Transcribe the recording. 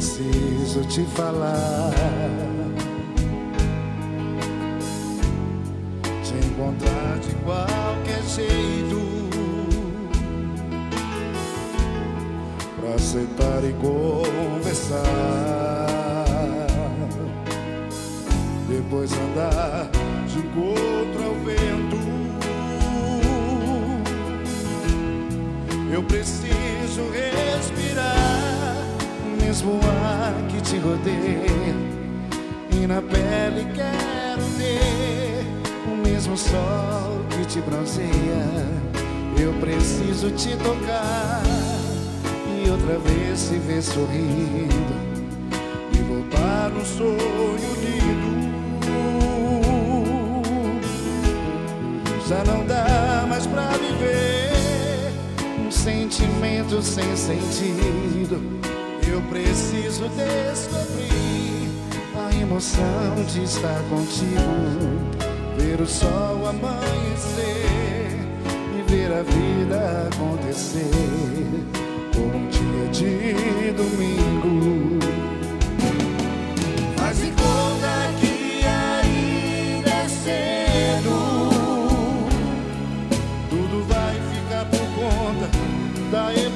preciso te falar, te encontrar de qualquer jeito, pra sentar e conversar, depois andar de encontro ao vento. Eu preciso respirar mesmo ar que te rodeia e na pele quero ter o mesmo sol que te bronzeia. Eu preciso te tocar e outra vez se ver sorrindo e voltar no sonho lindo. Já não dá mais pra viver um sentimento sem sentido. Eu preciso descobrir a emoção de estar contigo, ver o sol amanhecer e ver a vida acontecer por um dia de domingo. Faz de conta que ainda é cedo, tudo vai ficar por conta da emoção.